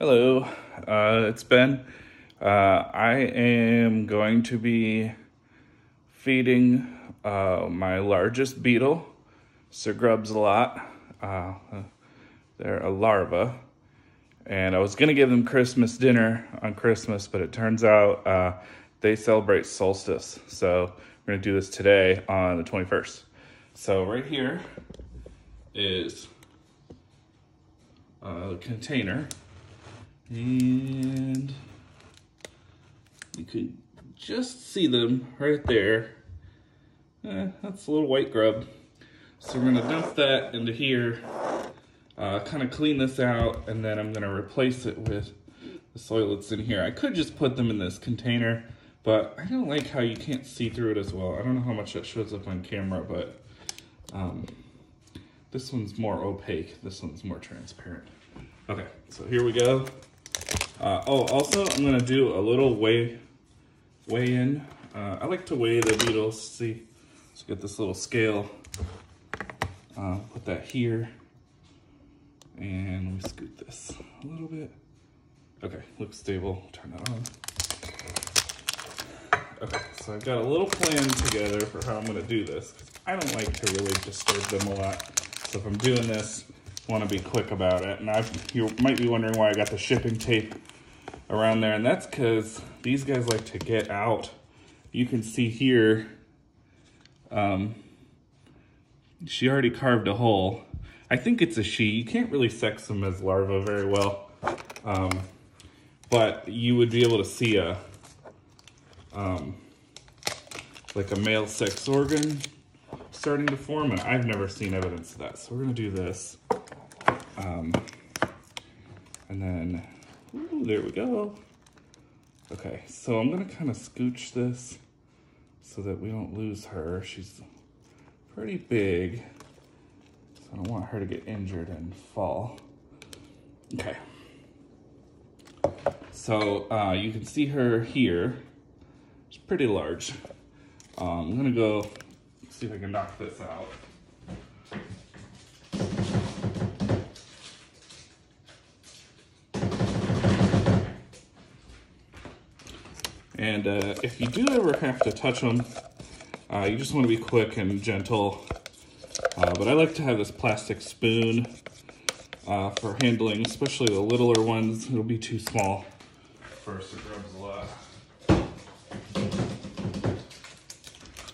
Hello, uh, it's Ben. Uh, I am going to be feeding uh, my largest beetle, Ser Grubs-A-Lot. Uh, they're a larva. And I was going to give them Christmas dinner on Christmas, but it turns out uh, they celebrate solstice. So we're going to do this today on the 21st. So right here is a container and you could just see them right there. Eh, that's a little white grub. So we're gonna dump that into here, uh, kind of clean this out, and then I'm gonna replace it with the soil that's in here. I could just put them in this container, but I don't like how you can't see through it as well. I don't know how much that shows up on camera, but um, this one's more opaque. This one's more transparent. Okay, so here we go. Uh, oh, also, I'm gonna do a little weigh, weigh in. Uh, I like to weigh the beetles. See, let's get this little scale. Uh, put that here, and let me scoot this a little bit. Okay, looks stable. Turn that on. Okay, so I've got a little plan together for how I'm gonna do this. I don't like to really disturb them a lot. So if I'm doing this, wanna be quick about it. And I, you might be wondering why I got the shipping tape around there. And that's because these guys like to get out. You can see here, um, she already carved a hole. I think it's a she. You can't really sex them as larvae very well. Um, but you would be able to see a, um, like a male sex organ starting to form, and I've never seen evidence of that. So we're gonna do this. Um, and then Ooh, there we go. Okay, so I'm gonna kind of scooch this so that we don't lose her. She's pretty big, so I don't want her to get injured and fall. Okay. So uh, you can see her here. She's pretty large. Um, I'm gonna go see if I can knock this out. And uh, if you do ever have to touch them, uh, you just want to be quick and gentle. Uh, but I like to have this plastic spoon uh, for handling, especially the littler ones. It'll be too small for us to grab a lot.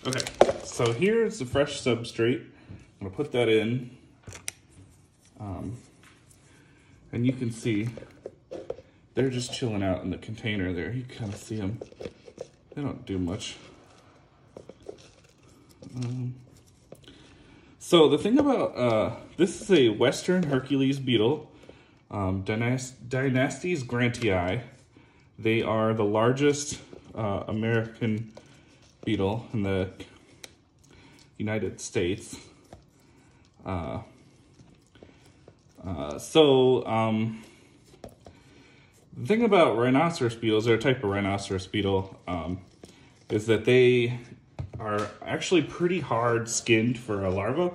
Okay, so here's the fresh substrate. I'm gonna put that in. Um, and you can see they're just chilling out in the container there. You kind of see them. They don't do much. Um, so the thing about, uh, this is a Western Hercules beetle, um, Dynast Dynastes grantii. They are the largest uh, American beetle in the United States. Uh, uh, so, um, the thing about rhinoceros beetles, they're a type of rhinoceros beetle, um, is that they are actually pretty hard skinned for a larva.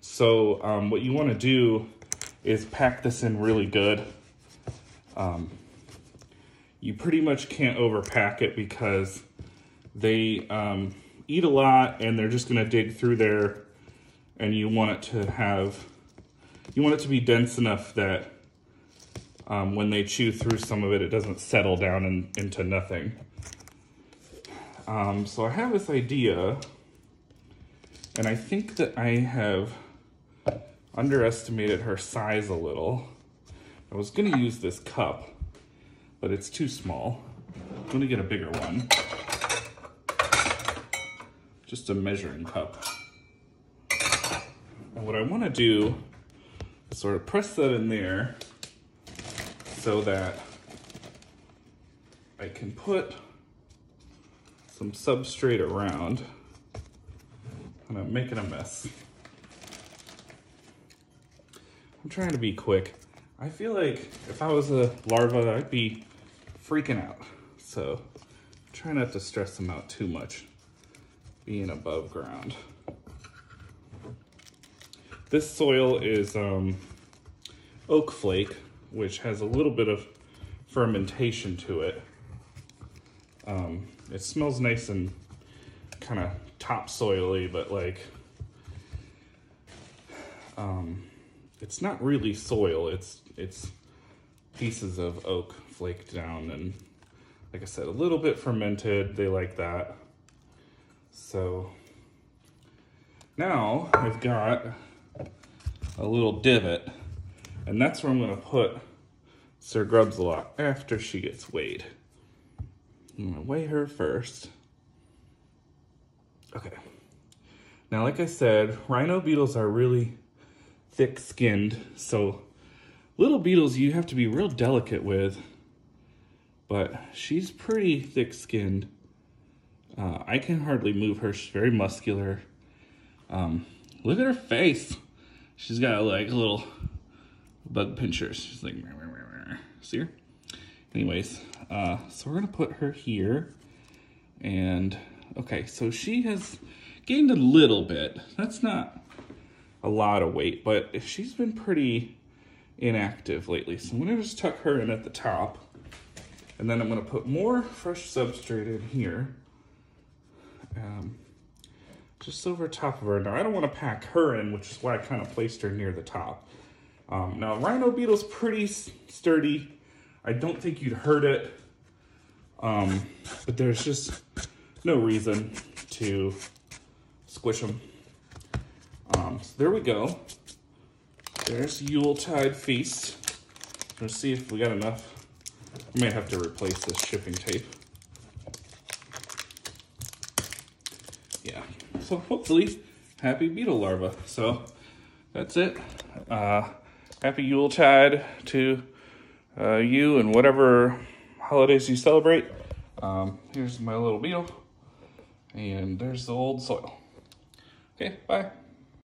So um, what you want to do is pack this in really good. Um, you pretty much can't overpack it because they um, eat a lot and they're just going to dig through there and you want it to have, you want it to be dense enough that um, when they chew through some of it, it doesn't settle down in, into nothing. Um, so I have this idea, and I think that I have underestimated her size a little. I was gonna use this cup, but it's too small. I'm gonna get a bigger one. Just a measuring cup. And what I wanna do is sort of press that in there so that I can put some substrate around and I'm making a mess. I'm trying to be quick. I feel like if I was a larva, I'd be freaking out. So try not to stress them out too much being above ground. This soil is um, oak flake, which has a little bit of fermentation to it. Um, it smells nice and kind of topsoily, but like, um, it's not really soil. It's it's pieces of oak flaked down, and like I said, a little bit fermented. They like that. So now I've got a little divot, and that's where I'm to put Ser Grubs-A-Lot after she gets weighed. I'm to weigh her first. Okay. Now, like I said, rhino beetles are really thick skinned, so little beetles you have to be real delicate with, but she's pretty thick skinned. Uh, I can hardly move her. She's very muscular. Um, look at her face. She's got like a little bug pinchers. She's like, see her? Anyways, uh, so we're gonna put her here. And okay, so she has gained a little bit. That's not a lot of weight, but if she's been pretty inactive lately. So I'm gonna just tuck her in at the top. And then I'm gonna put more fresh substrate in here. Um, just over top of her. Now I don't want to pack her in, which is why I kind of placed her near the top. Um, now rhino beetle's pretty sturdy. I don't think you'd hurt it, um, but there's just no reason to squish them. Um, so there we go. There's Yuletide Feast. Let's see if we got enough. I may have to replace this shipping tape. Yeah, so hopefully happy beetle larva. So that's it. Uh, happy Yuletide to uh, you and whatever holidays you celebrate. Um, here's my little beetle. And there's the old soil. Okay, bye.